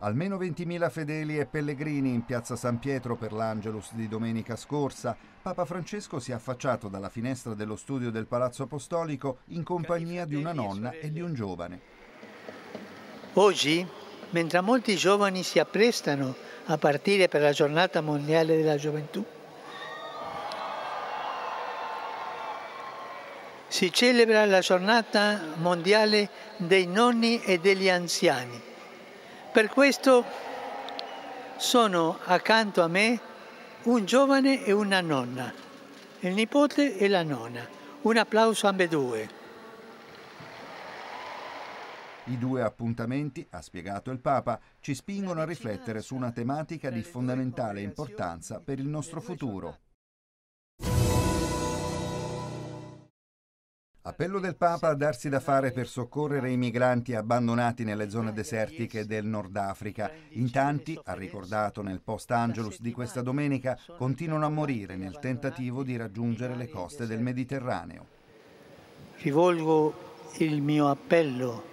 Almeno 20.000 fedeli e pellegrini in piazza San Pietro per l'Angelus di domenica scorsa. Papa Francesco si è affacciato dalla finestra dello studio del Palazzo Apostolico in compagnia di una nonna e di un giovane. Oggi, mentre molti giovani si apprestano a partire per la giornata mondiale della gioventù, si celebra la giornata mondiale dei nonni e degli anziani per questo sono accanto a me un giovane e una nonna, il nipote e la nonna. Un applauso a ambedue. I due appuntamenti, ha spiegato il Papa, ci spingono a riflettere su una tematica di fondamentale importanza per il nostro futuro. Appello del Papa a darsi da fare per soccorrere i migranti abbandonati nelle zone desertiche del Nord Africa. In tanti, ha ricordato nel post Angelus di questa domenica, continuano a morire nel tentativo di raggiungere le coste del Mediterraneo. Rivolgo il mio appello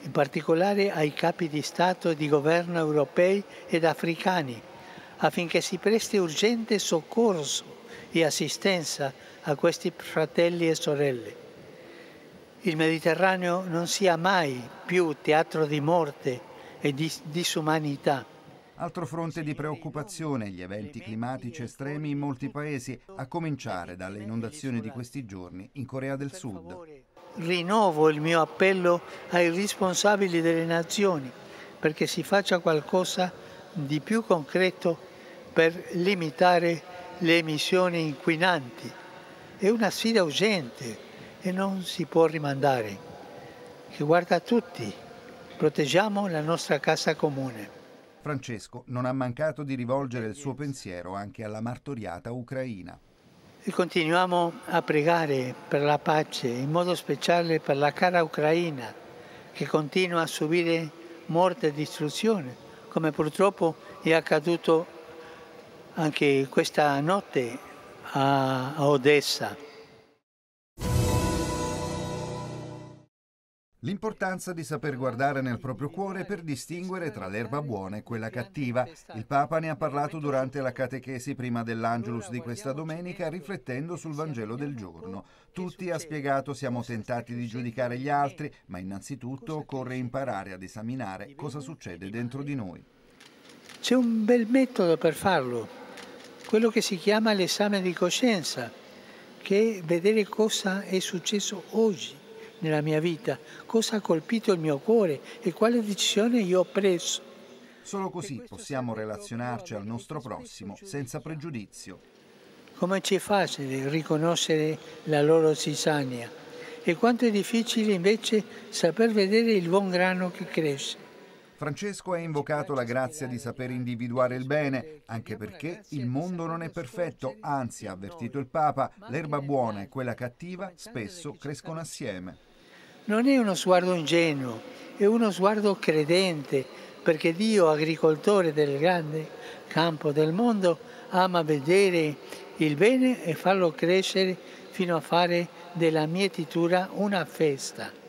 in particolare ai capi di Stato e di governo europei ed africani affinché si presti urgente soccorso e assistenza a questi fratelli e sorelle il Mediterraneo non sia mai più teatro di morte e di disumanità. Altro fronte di preoccupazione, gli eventi climatici estremi in molti paesi, a cominciare dalle inondazioni di questi giorni in Corea del Sud. Rinnovo il mio appello ai responsabili delle nazioni perché si faccia qualcosa di più concreto per limitare le emissioni inquinanti. È una sfida urgente e non si può rimandare, che guarda tutti. Proteggiamo la nostra casa comune. Francesco non ha mancato di rivolgere il suo pensiero anche alla martoriata Ucraina. E continuiamo a pregare per la pace, in modo speciale per la cara Ucraina, che continua a subire morte e distruzione, come purtroppo è accaduto anche questa notte a Odessa. L'importanza di saper guardare nel proprio cuore per distinguere tra l'erba buona e quella cattiva. Il Papa ne ha parlato durante la catechesi prima dell'Angelus di questa domenica, riflettendo sul Vangelo del giorno. Tutti, ha spiegato, siamo tentati di giudicare gli altri, ma innanzitutto occorre imparare ad esaminare cosa succede dentro di noi. C'è un bel metodo per farlo, quello che si chiama l'esame di coscienza, che è vedere cosa è successo oggi nella mia vita, cosa ha colpito il mio cuore e quale decisione io ho preso. Solo così possiamo relazionarci al nostro prossimo senza pregiudizio. Come ci è facile riconoscere la loro zizzania e quanto è difficile invece saper vedere il buon grano che cresce. Francesco ha invocato la grazia di saper individuare il bene, anche perché il mondo non è perfetto, anzi, ha avvertito il Papa, l'erba buona e quella cattiva spesso crescono assieme non è uno sguardo ingenuo, è uno sguardo credente, perché Dio, agricoltore del grande campo del mondo, ama vedere il bene e farlo crescere fino a fare della mietitura una festa.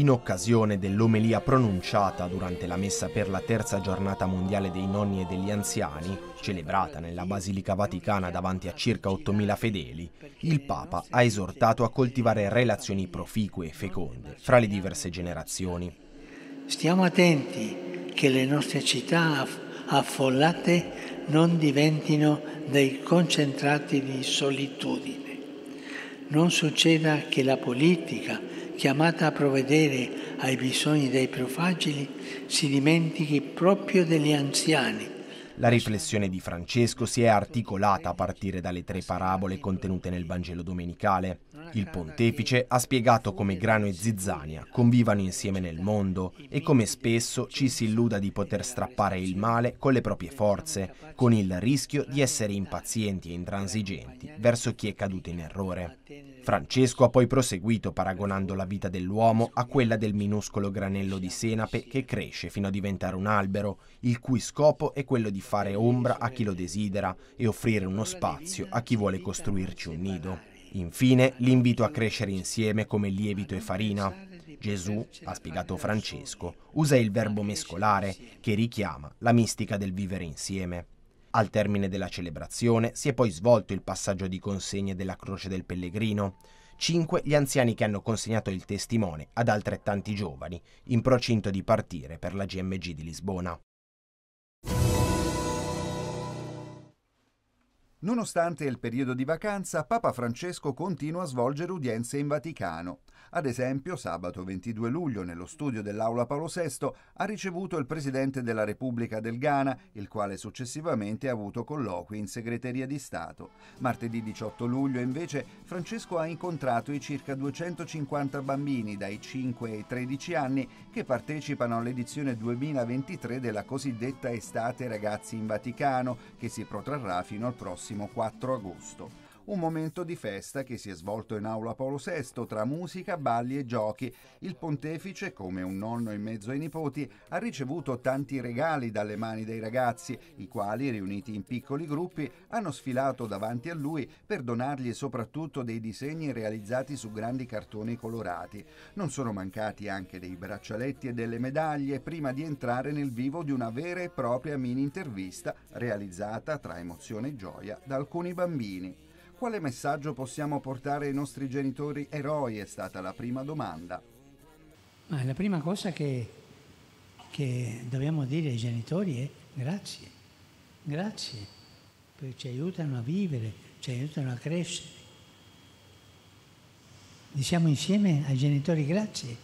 In occasione dell'omelia pronunciata durante la messa per la terza giornata mondiale dei nonni e degli anziani, celebrata nella Basilica Vaticana davanti a circa 8.000 fedeli, il Papa ha esortato a coltivare relazioni proficue e feconde fra le diverse generazioni. Stiamo attenti che le nostre città affollate non diventino dei concentrati di solitudine. Non succeda che la politica, chiamata a provvedere ai bisogni dei più fragili, si dimentichi proprio degli anziani. La riflessione di Francesco si è articolata a partire dalle tre parabole contenute nel Vangelo domenicale. Il pontefice ha spiegato come grano e zizzania convivano insieme nel mondo e come spesso ci si illuda di poter strappare il male con le proprie forze, con il rischio di essere impazienti e intransigenti verso chi è caduto in errore. Francesco ha poi proseguito paragonando la vita dell'uomo a quella del minuscolo granello di senape che cresce fino a diventare un albero, il cui scopo è quello di fare ombra a chi lo desidera e offrire uno spazio a chi vuole costruirci un nido. Infine, l'invito a crescere insieme come lievito e farina. Gesù, ha spiegato Francesco, usa il verbo mescolare che richiama la mistica del vivere insieme. Al termine della celebrazione si è poi svolto il passaggio di consegne della Croce del Pellegrino. Cinque gli anziani che hanno consegnato il testimone ad altrettanti giovani, in procinto di partire per la GMG di Lisbona. Nonostante il periodo di vacanza, Papa Francesco continua a svolgere udienze in Vaticano. Ad esempio, sabato 22 luglio, nello studio dell'Aula Paolo VI, ha ricevuto il Presidente della Repubblica del Ghana, il quale successivamente ha avuto colloqui in segreteria di Stato. Martedì 18 luglio, invece, Francesco ha incontrato i circa 250 bambini dai 5 ai 13 anni che partecipano all'edizione 2023 della cosiddetta Estate Ragazzi in Vaticano, che si protrarrà fino al prossimo 4 agosto un momento di festa che si è svolto in aula Paolo VI tra musica, balli e giochi. Il pontefice, come un nonno in mezzo ai nipoti, ha ricevuto tanti regali dalle mani dei ragazzi, i quali, riuniti in piccoli gruppi, hanno sfilato davanti a lui per donargli soprattutto dei disegni realizzati su grandi cartoni colorati. Non sono mancati anche dei braccialetti e delle medaglie prima di entrare nel vivo di una vera e propria mini intervista realizzata tra emozione e gioia da alcuni bambini. Quale messaggio possiamo portare ai nostri genitori eroi è stata la prima domanda. Ma la prima cosa che, che dobbiamo dire ai genitori è grazie, grazie, perché ci aiutano a vivere, ci aiutano a crescere. Diciamo insieme ai genitori grazie.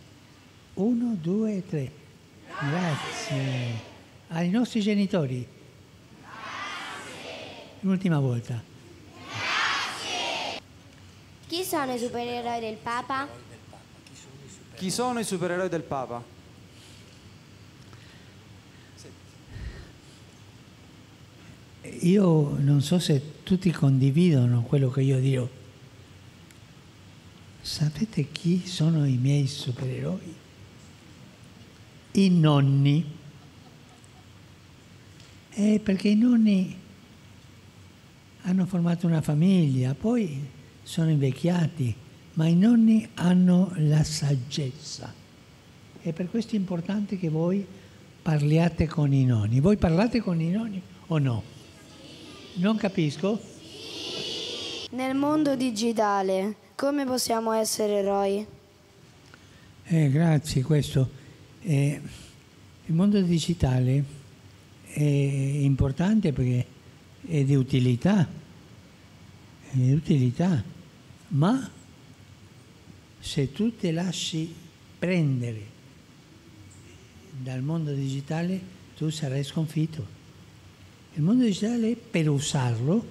Uno, due, tre. Grazie. Ai nostri genitori. Grazie. L'ultima volta. Chi sono i supereroi del Papa? Chi sono i supereroi del Papa? Io non so se tutti condividono quello che io dico. Sapete chi sono i miei supereroi? I nonni. Eh, perché i nonni hanno formato una famiglia, poi sono invecchiati, ma i nonni hanno la saggezza. E per questo è importante che voi parliate con i nonni. Voi parlate con i nonni o no? Non capisco. Nel mondo digitale, come possiamo essere eroi? Eh, grazie, Eh, il mondo digitale è importante perché è di utilità, è di utilità ma se tu ti lasci prendere dal mondo digitale, tu sarai sconfitto. Il mondo digitale è per usarlo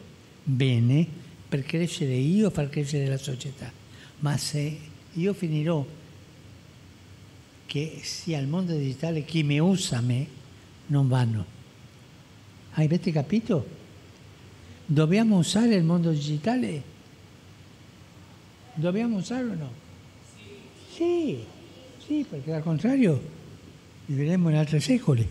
bene, per crescere io, far crescere la società. Ma se io finirò che sia il mondo digitale chi mi usa me, non vanno. Avete capito? Dobbiamo usare il mondo digitale Dobbiamo usarlo o no? Sì. Sì, perché al contrario vivremmo in altri secoli.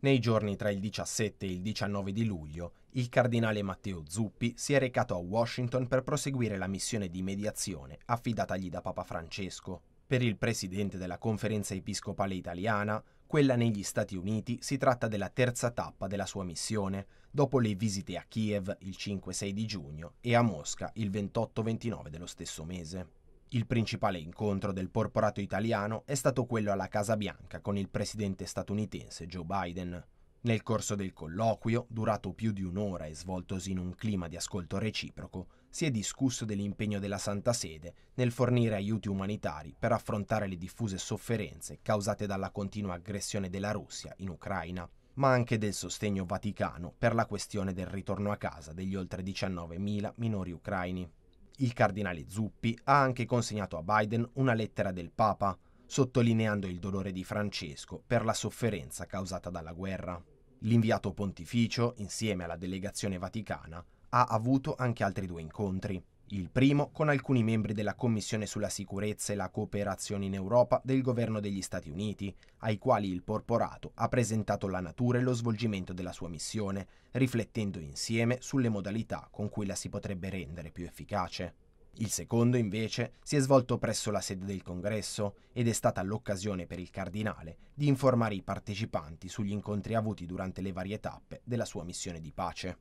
Nei giorni tra il 17 e il 19 di luglio, il cardinale Matteo Zuppi si è recato a Washington per proseguire la missione di mediazione affidatagli da Papa Francesco. Per il presidente della conferenza episcopale italiana, quella negli Stati Uniti si tratta della terza tappa della sua missione, dopo le visite a Kiev il 5-6 di giugno e a Mosca il 28-29 dello stesso mese. Il principale incontro del porporato italiano è stato quello alla Casa Bianca con il presidente statunitense Joe Biden. Nel corso del colloquio, durato più di un'ora e svoltosi in un clima di ascolto reciproco, si è discusso dell'impegno della Santa Sede nel fornire aiuti umanitari per affrontare le diffuse sofferenze causate dalla continua aggressione della Russia in Ucraina, ma anche del sostegno vaticano per la questione del ritorno a casa degli oltre 19.000 minori ucraini. Il cardinale Zuppi ha anche consegnato a Biden una lettera del Papa, sottolineando il dolore di Francesco per la sofferenza causata dalla guerra. L'inviato pontificio, insieme alla delegazione vaticana, ha avuto anche altri due incontri. Il primo con alcuni membri della Commissione sulla sicurezza e la cooperazione in Europa del governo degli Stati Uniti, ai quali il porporato ha presentato la natura e lo svolgimento della sua missione, riflettendo insieme sulle modalità con cui la si potrebbe rendere più efficace. Il secondo, invece, si è svolto presso la sede del congresso ed è stata l'occasione per il cardinale di informare i partecipanti sugli incontri avuti durante le varie tappe della sua missione di pace.